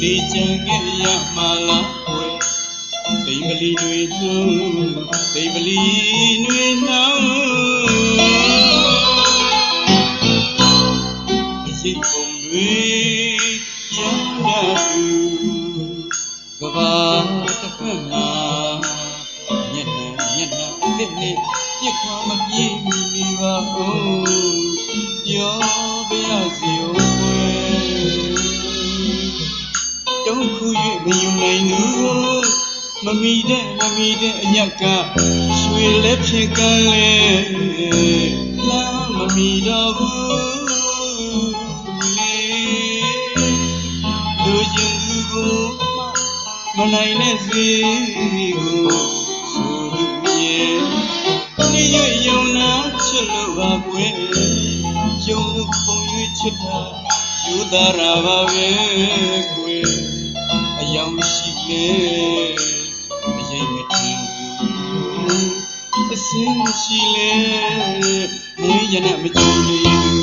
လားနေချင်ခဲ့ရမလားဝဲဒိဗလီတွေနှောင်းဒိဗလီတွေနှောင်းအစီပုံတွေရံရသူကဘာတစ်ဖက်မှာညက်နှံညက်နှံအစ်စ်နဲ့ပြစ်ခွာမပြေးမိနေပါဦးပြောပြရစီဦး တုံးခု၍မယူနိုင်သူမမီတဲ့မမီတဲ့အညက်ကရွှေလက်ဖြစ်ကန်းလေလာမမီတော့ဘူးလေလူချင်းသူကိုမနိုင်တဲ့စီကိုဆိုသူရဲ့နေရယုံနာချစ်လို့ပါကွယ်ယုံလို့ပုံရွေးချစ်တာယူတာရာပါပဲကွယ် အယောင်ရှိလေမရင်မထင်ဘူးအစင်းရှိလေမင်းရနဲ့မကြည့်လေ